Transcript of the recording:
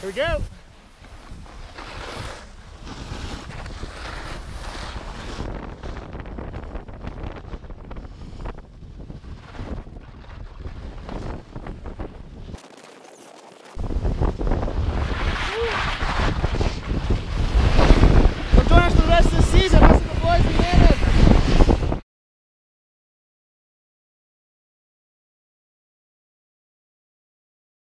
Here we go.